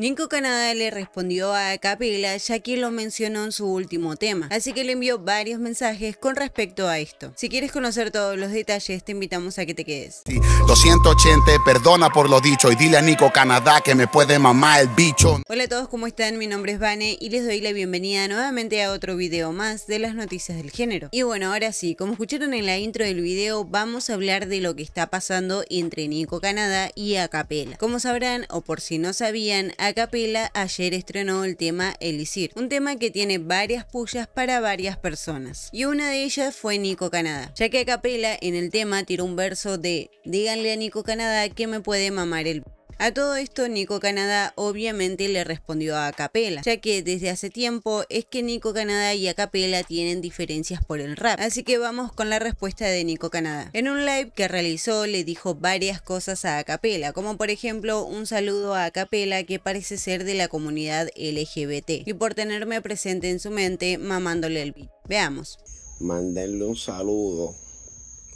Nico Canadá le respondió a Capela ya que lo mencionó en su último tema, así que le envió varios mensajes con respecto a esto. Si quieres conocer todos los detalles, te invitamos a que te quedes. 280, perdona por lo dicho y dile a Nico Canadá que me puede mamar el bicho. Hola a todos, ¿cómo están? Mi nombre es Vane y les doy la bienvenida nuevamente a otro video más de las noticias del género. Y bueno, ahora sí, como escucharon en la intro del video, vamos a hablar de lo que está pasando entre Nico Canadá y Acapela. Como sabrán, o por si no sabían, Acapela ayer estrenó el tema Elisir, un tema que tiene varias pullas para varias personas. Y una de ellas fue Nico Canadá, ya que Acapela en el tema tiró un verso de A Nico Canadá que me puede mamar el a todo esto, Nico Canadá obviamente le respondió a Capela, ya que desde hace tiempo es que Nico Canadá y Acapela tienen diferencias por el rap. Así que vamos con la respuesta de Nico Canadá. En un live que realizó le dijo varias cosas a Acapela, como por ejemplo un saludo a Acapela que parece ser de la comunidad LGBT y por tenerme presente en su mente mamándole el beat. Veamos. Mandenle un saludo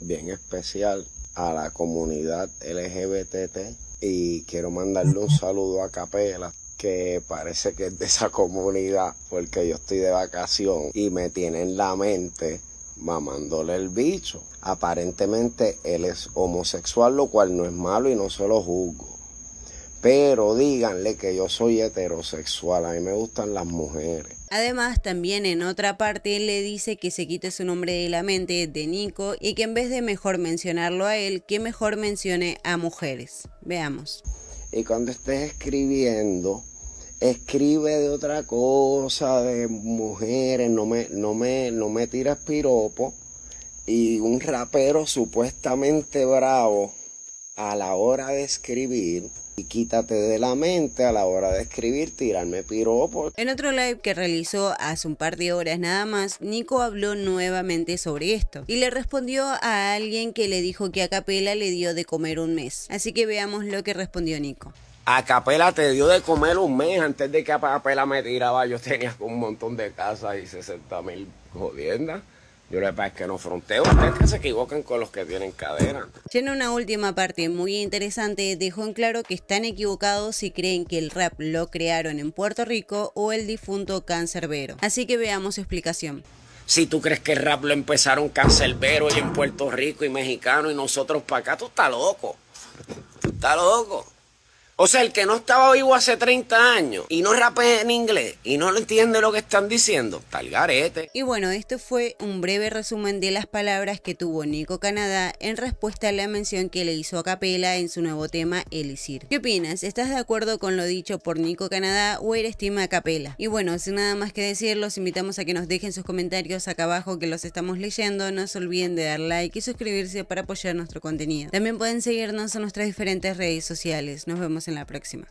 bien especial a la comunidad LGBT y quiero mandarle un saludo a Capela que parece que es de esa comunidad porque yo estoy de vacación y me tiene en la mente mamándole el bicho. Aparentemente él es homosexual, lo cual no es malo y no se lo juzgo. Pero díganle que yo soy heterosexual, a mí me gustan las mujeres. Además, también en otra parte le dice que se quite su nombre de la mente de Nico y que en vez de mejor mencionarlo a él, que mejor mencione a mujeres. Veamos. Y cuando estés escribiendo, escribe de otra cosa, de mujeres, no me, no me, no me tiras piropo. Y un rapero supuestamente bravo a la hora de escribir y quítate de la mente a la hora de escribir, tirarme piropo. En otro live que realizó hace un par de horas nada más, Nico habló nuevamente sobre esto y le respondió a alguien que le dijo que a Capela le dio de comer un mes. Así que veamos lo que respondió Nico. A Capela te dio de comer un mes antes de que a Capela me tiraba. Yo tenía un montón de casas y 60 mil jodiendas. Yo le pasa que no fronteo, ustedes que se equivocan con los que tienen cadera. Ya en una última parte muy interesante dejó en claro que están equivocados si creen que el rap lo crearon en Puerto Rico o el difunto Cancerbero. Así que veamos su explicación. Si tú crees que el rap lo empezaron Cancerbero y en Puerto Rico y mexicano y nosotros para acá, tú estás loco. Tú estás loco. O sea, el que no estaba vivo hace 30 años y no rapea en inglés y no lo entiende lo que están diciendo, tal garete. Y bueno, esto fue un breve resumen de las palabras que tuvo Nico Canadá en respuesta a la mención que le hizo a Capela en su nuevo tema Elisir. ¿Qué opinas? ¿Estás de acuerdo con lo dicho por Nico Canadá o eres tema Capela? Y bueno, sin nada más que decir, los invitamos a que nos dejen sus comentarios acá abajo que los estamos leyendo. No se olviden de dar like y suscribirse para apoyar nuestro contenido. También pueden seguirnos en nuestras diferentes redes sociales. Nos vemos en la próxima.